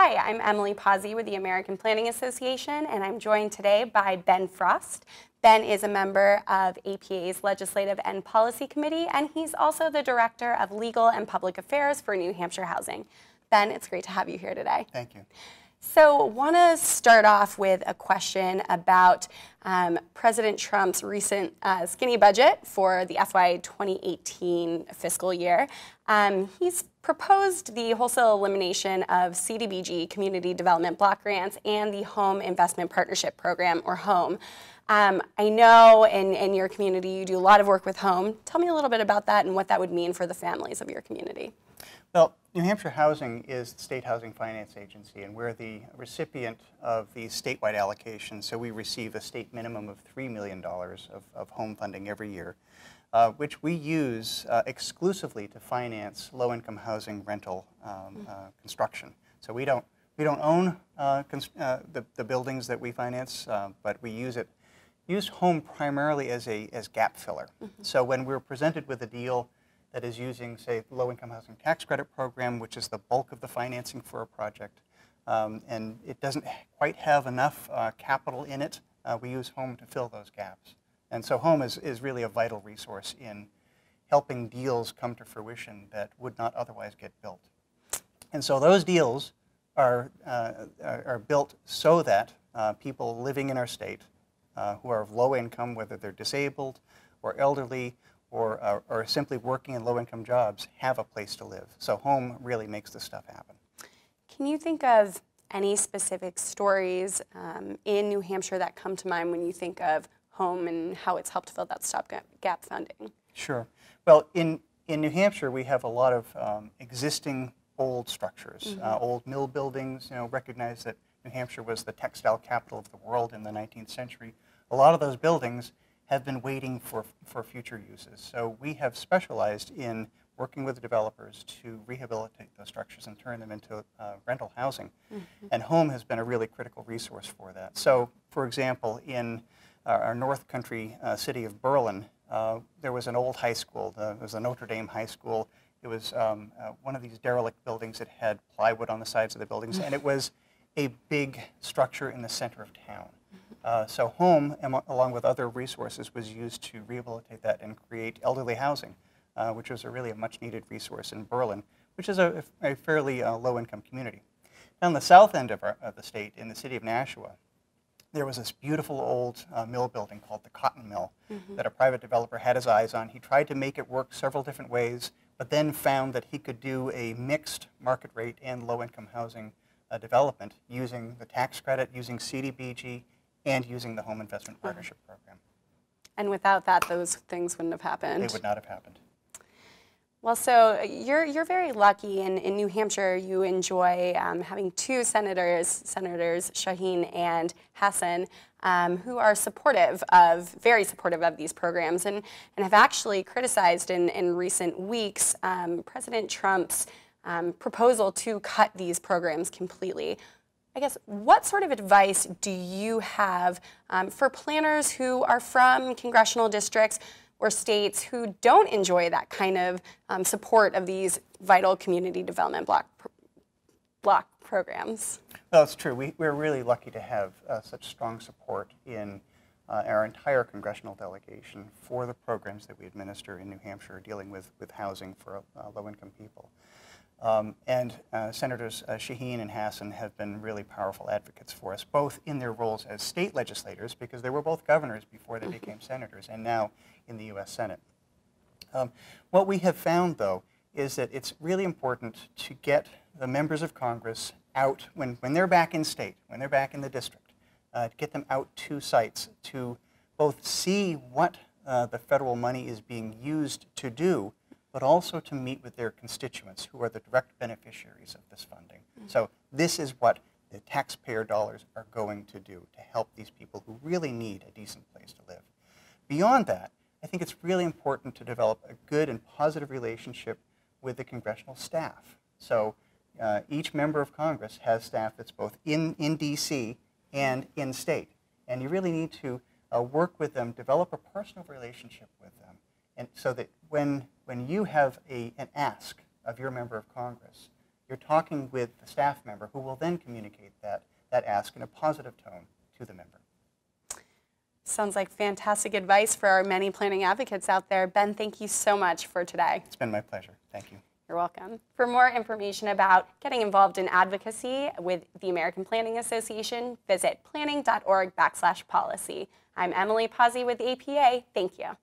I'm Emily Pasi with the American Planning Association, and I'm joined today by Ben Frost. Ben is a member of APA's Legislative and Policy Committee, and he's also the Director of Legal and Public Affairs for New Hampshire Housing. Ben, it's great to have you here today. Thank you. So, want to start off with a question about um, President Trump's recent uh, skinny budget for the FY 2018 fiscal year. Um, he's proposed the wholesale elimination of CDBG, Community Development Block Grants, and the Home Investment Partnership Program, or HOME. Um, I know in, in your community you do a lot of work with HOME. Tell me a little bit about that and what that would mean for the families of your community. Well, New Hampshire Housing is the state housing finance agency, and we're the recipient of the statewide allocation. So we receive a state minimum of $3 million of, of home funding every year, uh, which we use uh, exclusively to finance low-income housing rental um, uh, construction. So we don't, we don't own uh, uh, the, the buildings that we finance, uh, but we use it, use home primarily as a as gap filler. Mm -hmm. So when we're presented with a deal that is using, say, low-income housing tax credit program, which is the bulk of the financing for a project. Um, and it doesn't quite have enough uh, capital in it. Uh, we use HOME to fill those gaps. And so HOME is, is really a vital resource in helping deals come to fruition that would not otherwise get built. And so those deals are, uh, are built so that uh, people living in our state uh, who are of low income, whether they're disabled or elderly or, uh, or simply working in low-income jobs have a place to live. So home really makes this stuff happen. Can you think of any specific stories um, in New Hampshire that come to mind when you think of home and how it's helped fill that stopgap funding? Sure. Well, in, in New Hampshire, we have a lot of um, existing old structures, mm -hmm. uh, old mill buildings. You know, recognize that New Hampshire was the textile capital of the world in the 19th century. A lot of those buildings have been waiting for, for future uses. So we have specialized in working with developers to rehabilitate those structures and turn them into uh, rental housing. Mm -hmm. And home has been a really critical resource for that. So, for example, in uh, our North Country uh, city of Berlin, uh, there was an old high school. The, it was the Notre Dame High School. It was um, uh, one of these derelict buildings that had plywood on the sides of the buildings, and it was a big structure in the center of town. Uh, so home, along with other resources, was used to rehabilitate that and create elderly housing, uh, which was a really a much needed resource in Berlin, which is a, a fairly uh, low income community. Down the south end of, our, of, the state, in the city of Nashua, there was this beautiful old uh, mill building called the Cotton Mill mm -hmm. that a private developer had his eyes on. He tried to make it work several different ways, but then found that he could do a mixed market rate and low income housing uh, development using the tax credit, using CDBG, and using the Home Investment Partnership Program. And without that, those things wouldn't have happened. They would not have happened. Well, so you're, you're very lucky in, in New Hampshire. You enjoy um, having two senators, Senators Shaheen and Hassan, um, who are supportive of, very supportive of these programs and, and have actually criticized in, in recent weeks um, President Trump's um, proposal to cut these programs completely. I guess, what sort of advice do you have um, for planners who are from congressional districts or states who don't enjoy that kind of um, support of these vital community development block, block programs? Well, it's true. We, we're really lucky to have uh, such strong support in uh, our entire congressional delegation for the programs that we administer in New Hampshire dealing with, with housing for uh, low-income people. Um, and uh, Senators uh, Shaheen and Hassan have been really powerful advocates for us, both in their roles as state legislators, because they were both governors before they became senators, and now in the U.S. Senate. Um, what we have found, though, is that it's really important to get the members of Congress out when, when they're back in state, when they're back in the district, uh, to get them out to sites to both see what uh, the federal money is being used to do, but also to meet with their constituents who are the direct beneficiaries of this funding. Mm -hmm. So this is what the taxpayer dollars are going to do to help these people who really need a decent place to live. Beyond that, I think it's really important to develop a good and positive relationship with the congressional staff. So uh, each member of Congress has staff that's both in, in D.C. and in state. And you really need to uh, work with them, develop a personal relationship with them, and so that when, when you have a, an ask of your member of Congress, you're talking with the staff member who will then communicate that, that ask in a positive tone to the member. Sounds like fantastic advice for our many planning advocates out there. Ben, thank you so much for today. It's been my pleasure. Thank you. You're welcome. For more information about getting involved in advocacy with the American Planning Association, visit planning.org backslash policy. I'm Emily Pasi with APA. Thank you.